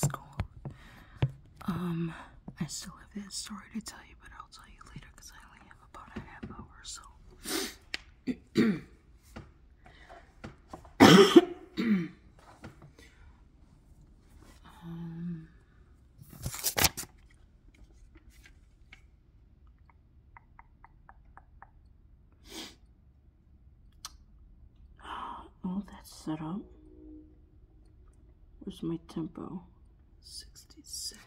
school. Um, I still have that story to tell you, but I'll tell you later because I only have about a half hour or so. um, set up. Where's my tempo? 66.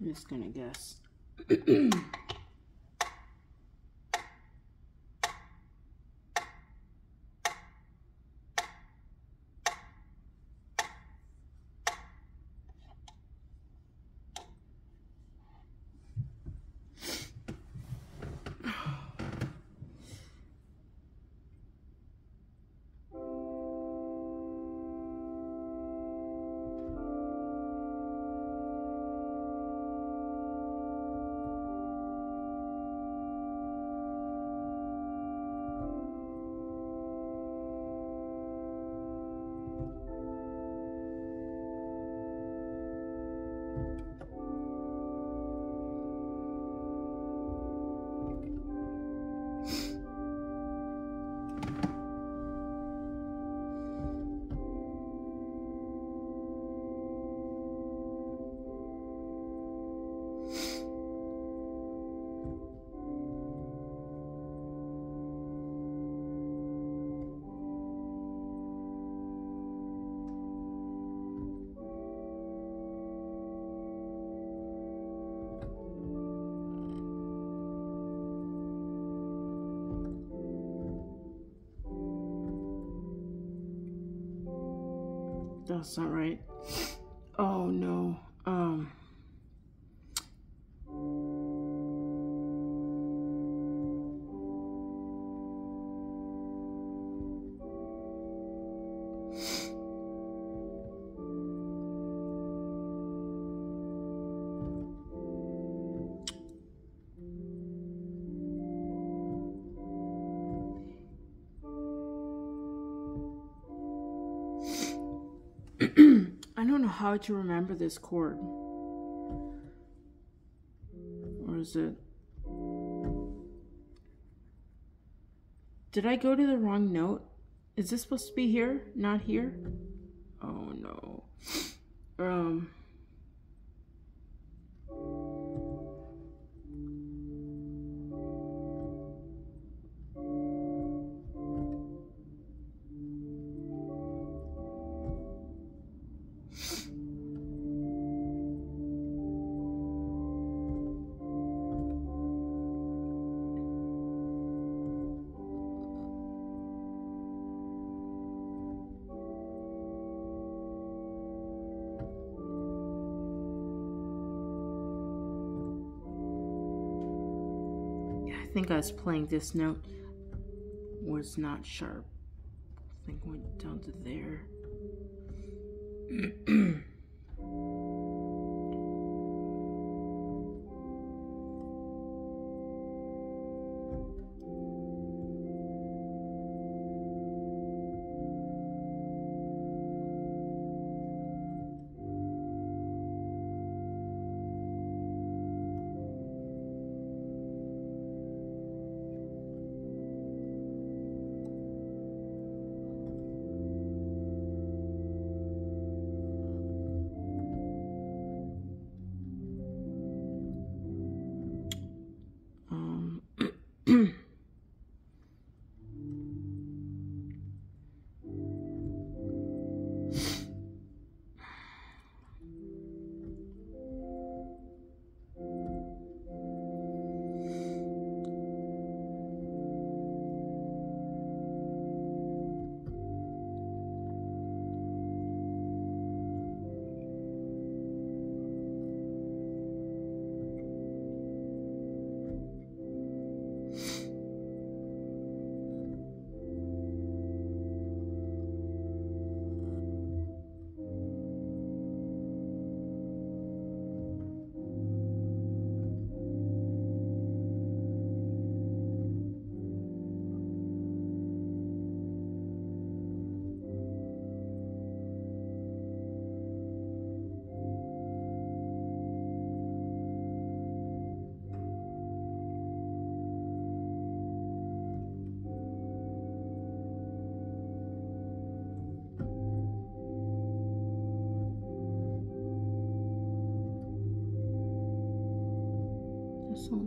I'm just gonna guess. That's not right. Oh no. Um. How to remember this chord. Or is it. Did I go to the wrong note? Is this supposed to be here? Not here? Think I was playing this note was not sharp. I think went down to there.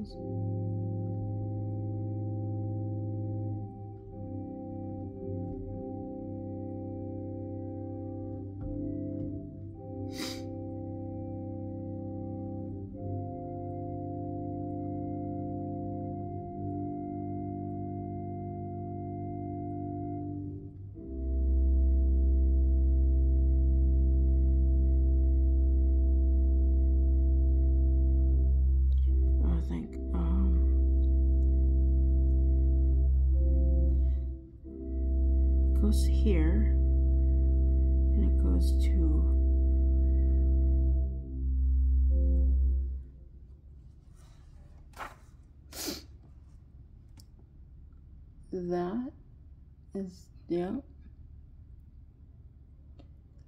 This here, and it goes to that is yeah.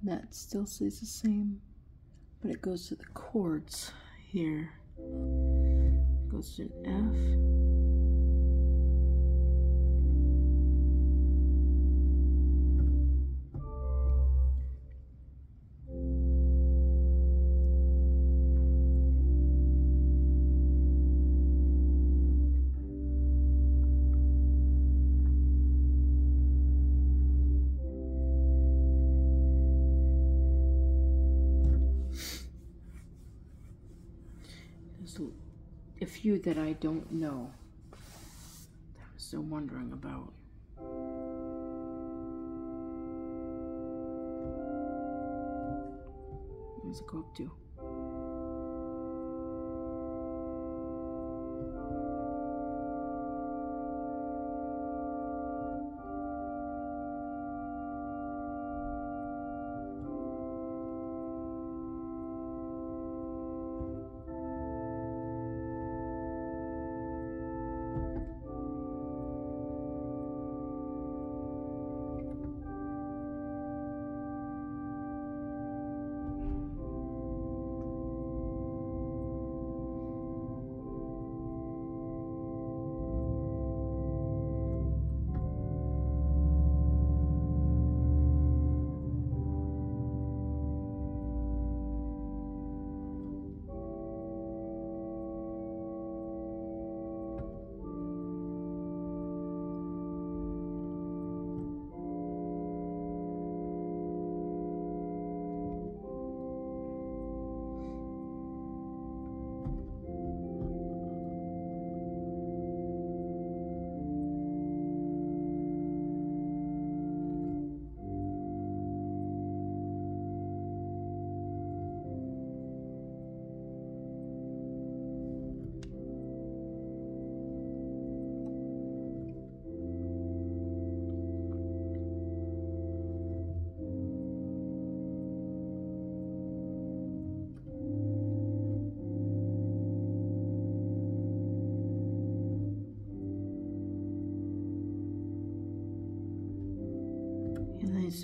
That still stays the same, but it goes to the chords here. Goes to an that I don't know I'm still wondering about. What does it go up to?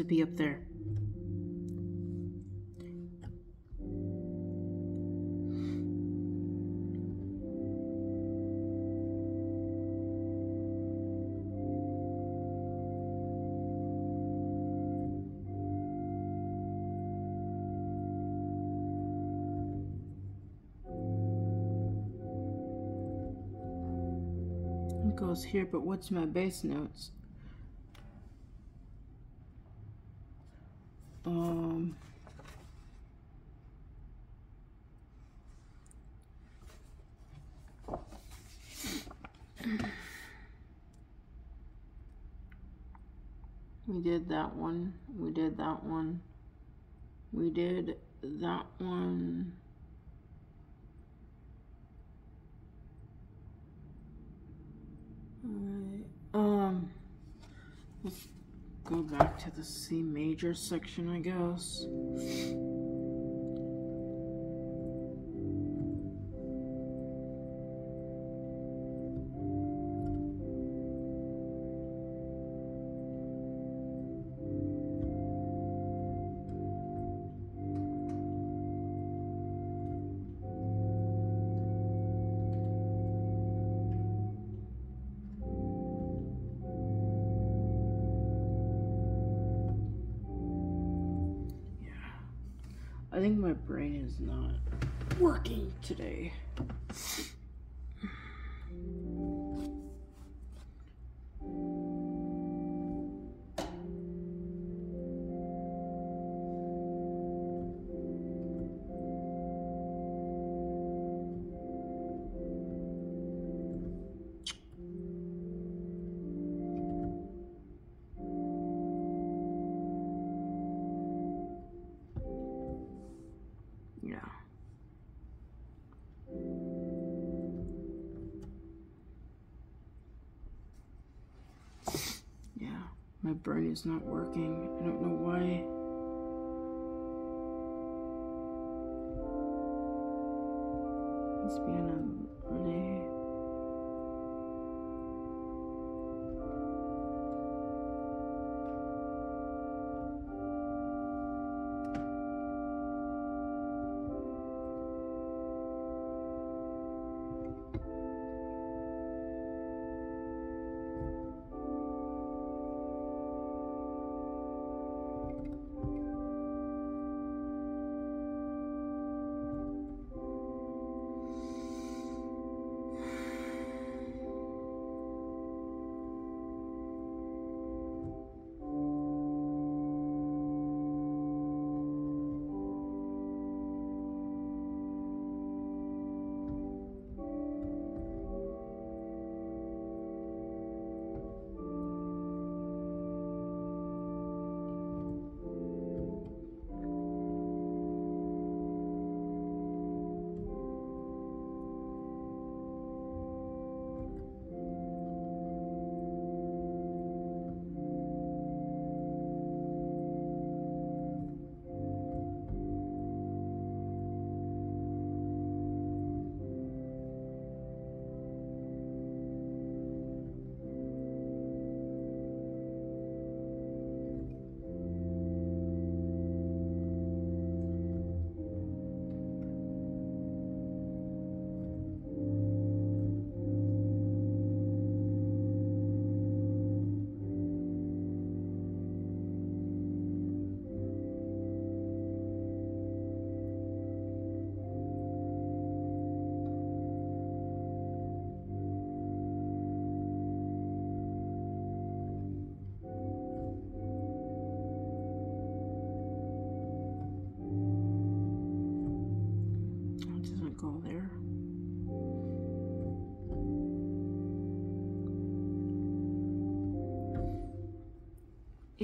To be up there. It goes here, but what's my bass notes? Um, we did that one. We did that one. We did that one. Alright. Um, let's go back to the C major section, I guess. My brain is not working. I don't know why.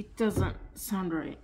It doesn't sound right.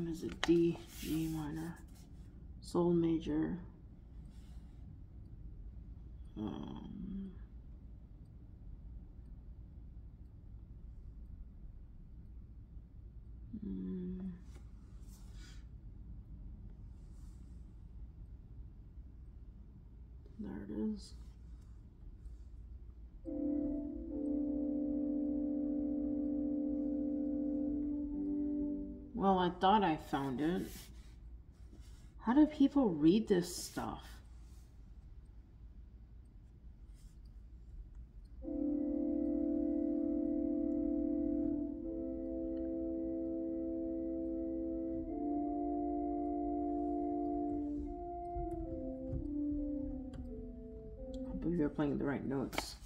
time is it? D, G minor, Sol major, um, hmm. there it is. Well, I thought I found it. How do people read this stuff? I believe you're playing the right notes.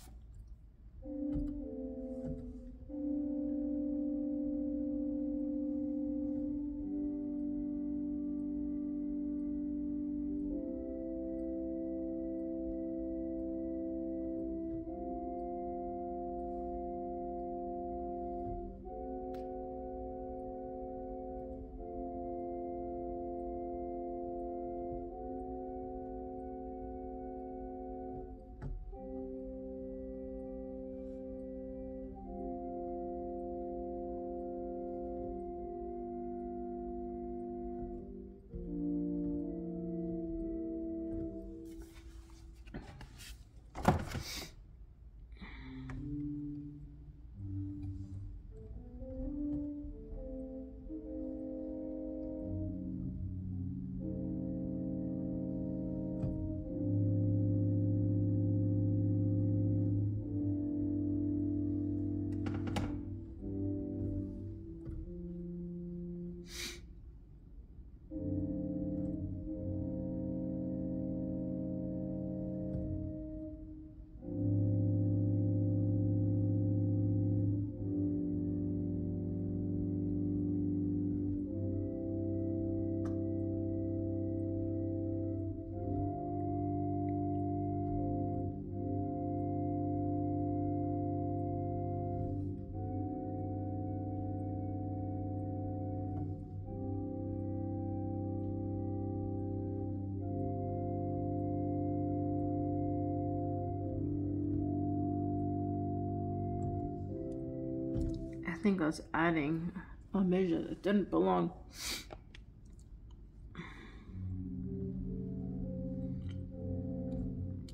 Think I was adding a measure that didn't belong.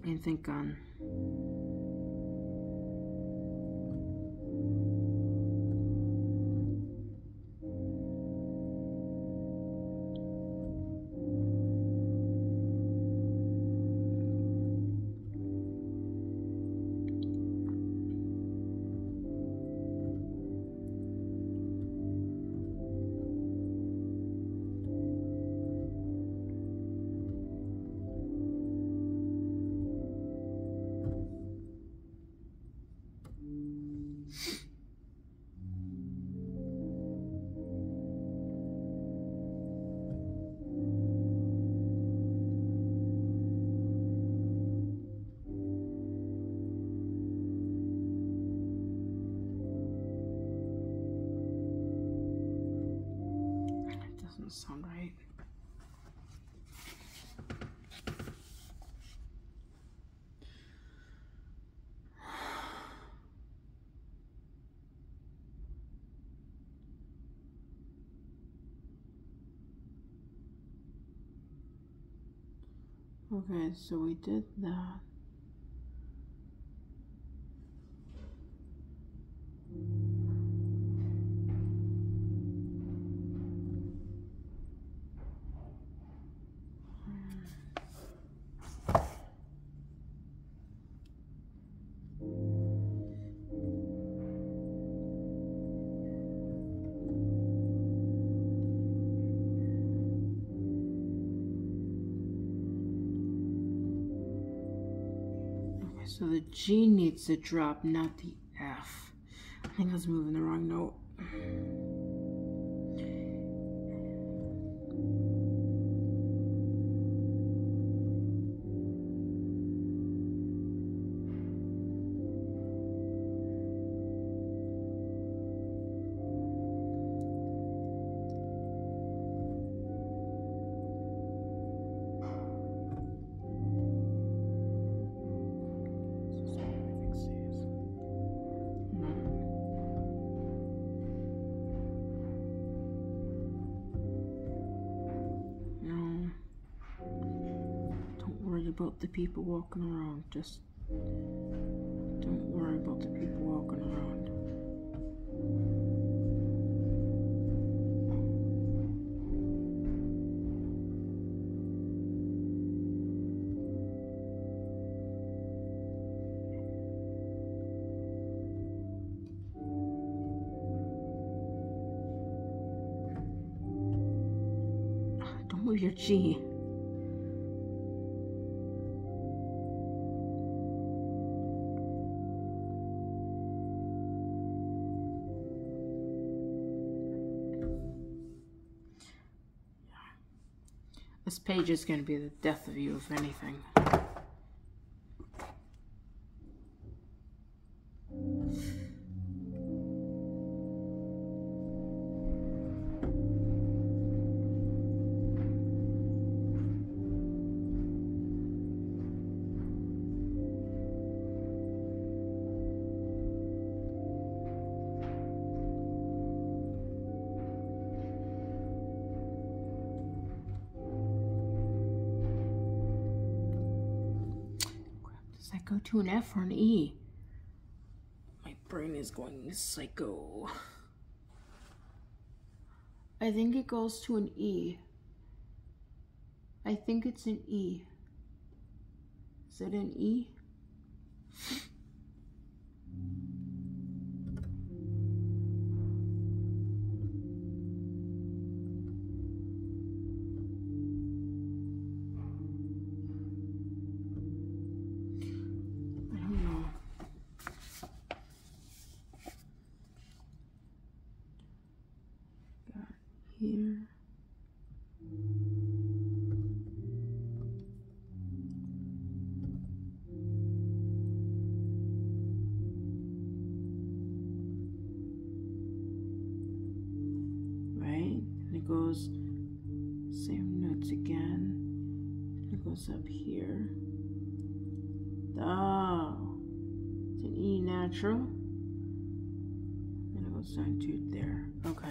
I think on It doesn't sound right. Okay, so we did that. Needs to drop, not the F. I think I was moving the wrong note. About the people walking around. Just don't worry about the people walking around. Don't move your G. page is going to be the death of you, if anything. Go to an F or an E? My brain is going psycho. I think it goes to an E. I think it's an E. Is it an E? Goes same notes again. It goes up here. Oh, it's an E natural. And it goes down to there. Okay.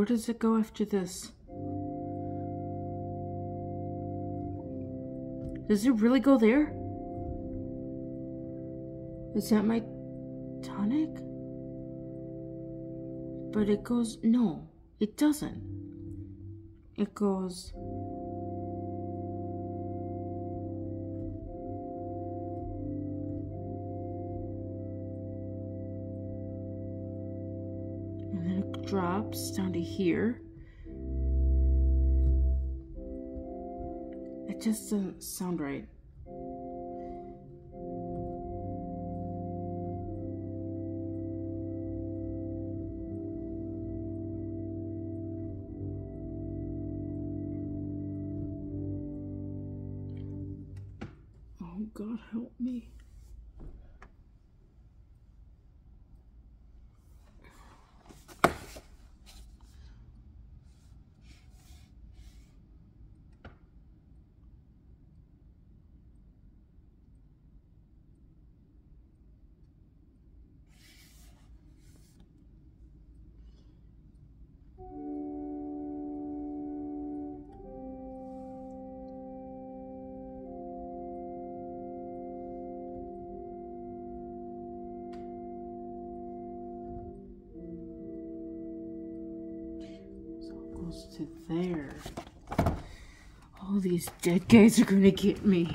Where does it go after this? Does it really go there? Is that my tonic? But it goes. No, it doesn't. It goes. Drops down to here. It just doesn't sound right. Goes to there. All these dead guys are gonna get me.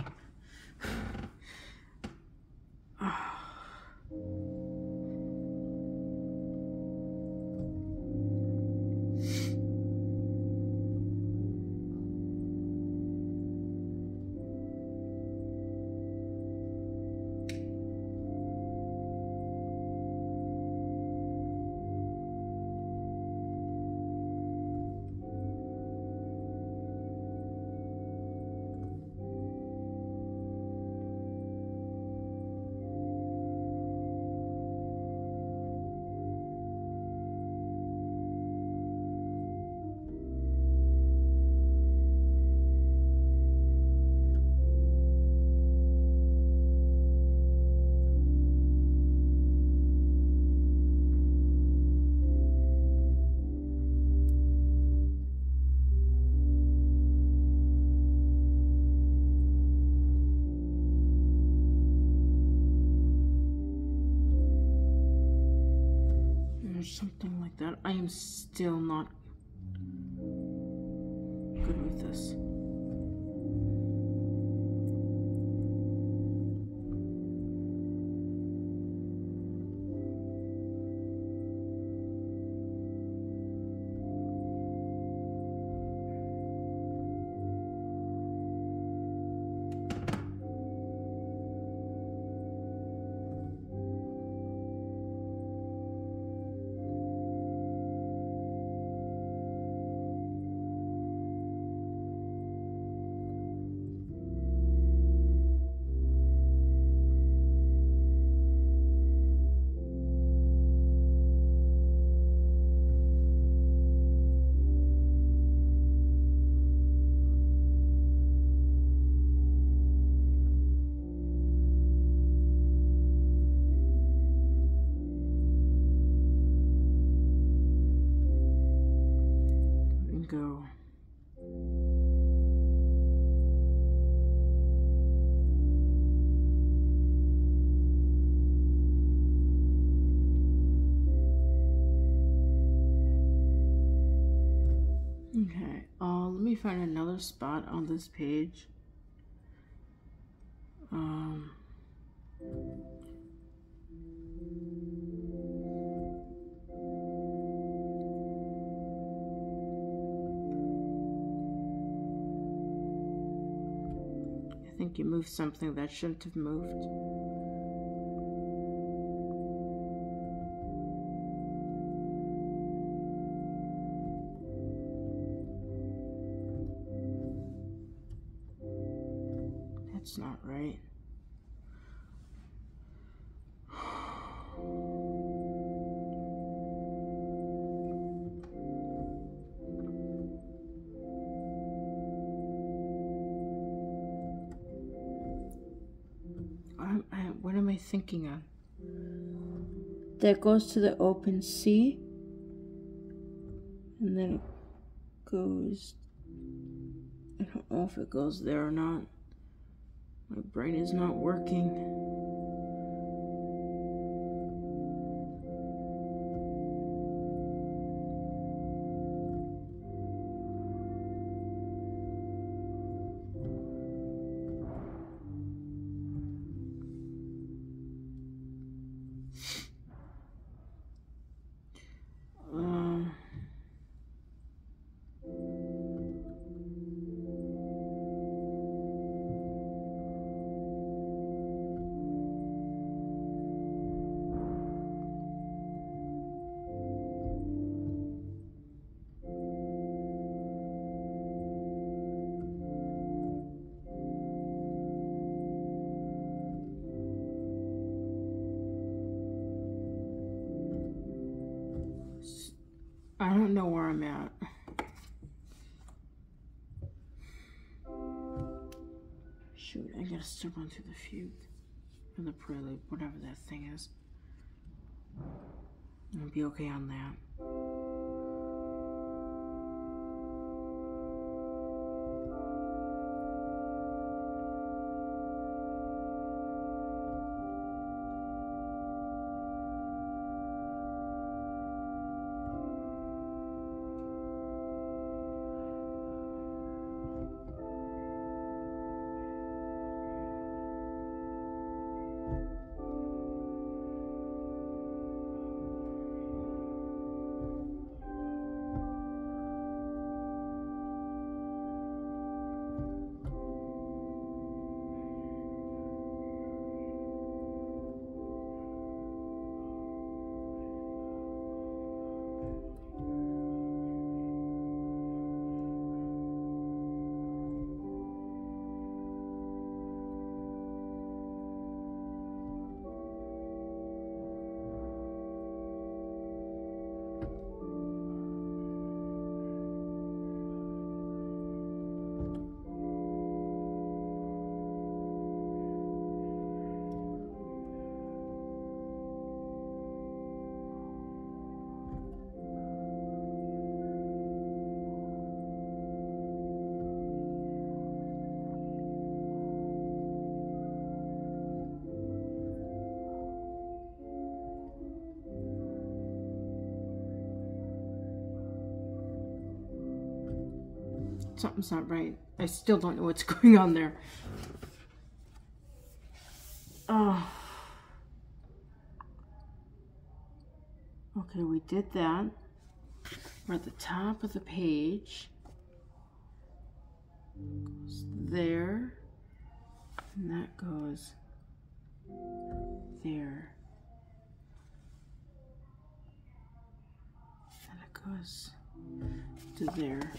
Something like that. I am still not good with this. Find another spot on this page. Um, I think you moved something that shouldn't have moved. That goes to the open C, and then it goes. I don't know if it goes there or not. My brain is not working. Gotta run through the fugue. Or the prelude, whatever that thing is. I'll be okay on that. Something's not right. I still don't know what's going on there. Oh. Okay, we did that. We're at the top of the page. Goes there. And that goes there. And it goes to there.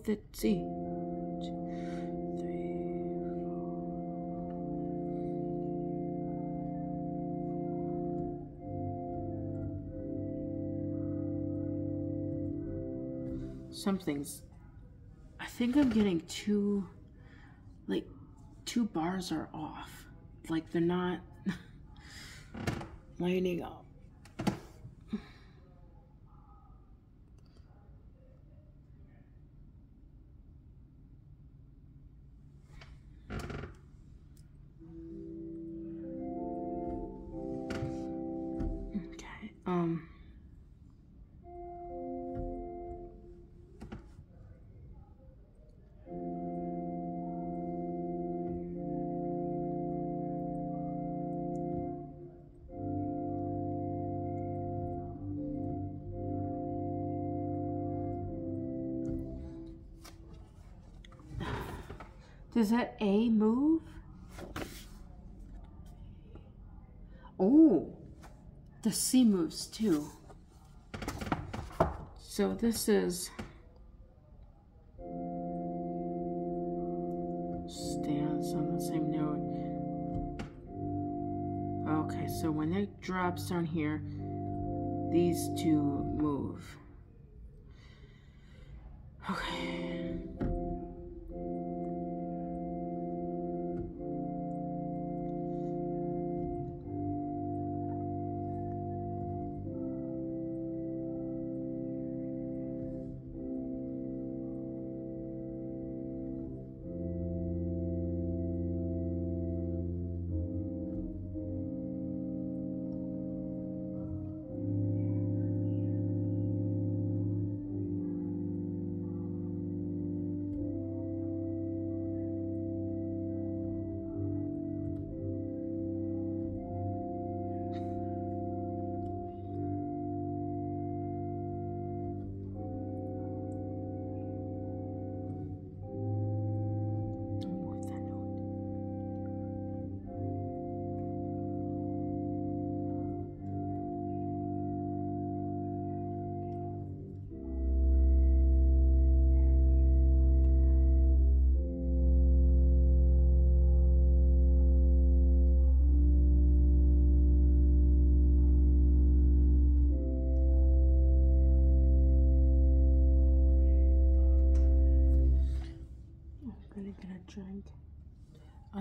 Move that Z. Two, three, four. Something's. I think I'm getting two. Like, two bars are off. Like, they're not lining up. Does that A move? Oh, the C moves too. So this is stands on the same note. Okay, so when it drops down here, these two move. Okay.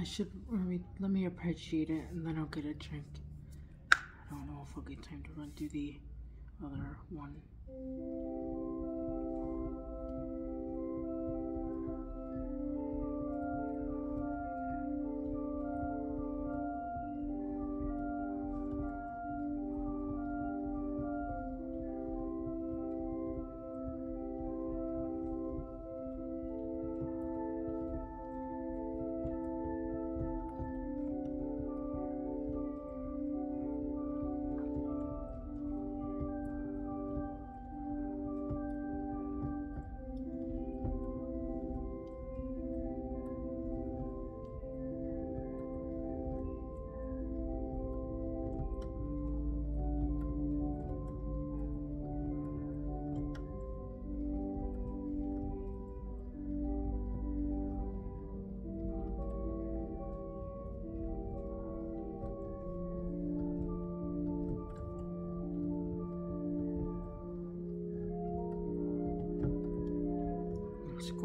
Should or wait, let me appreciate it and then I'll get a drink. I don't know if I'll get time to run through the other one.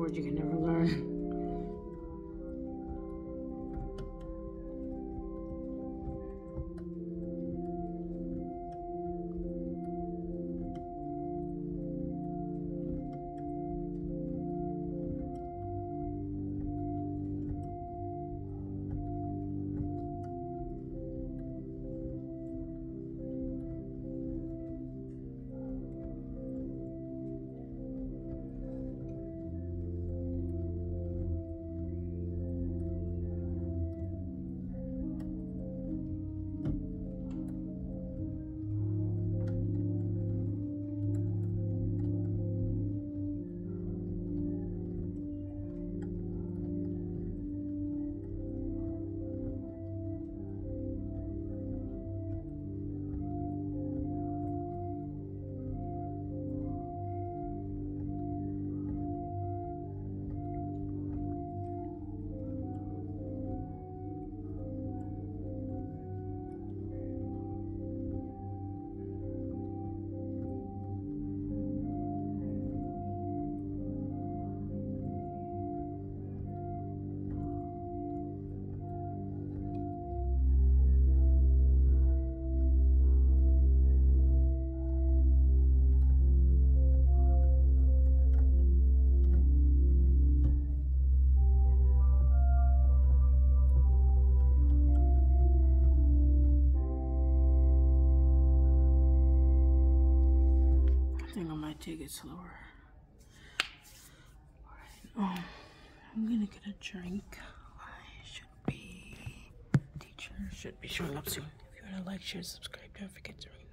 Scored you can never take it slower. Alright, um, I'm gonna get a drink. I should be, teacher should be showing up soon. If you wanna like, share, subscribe, don't forget to ring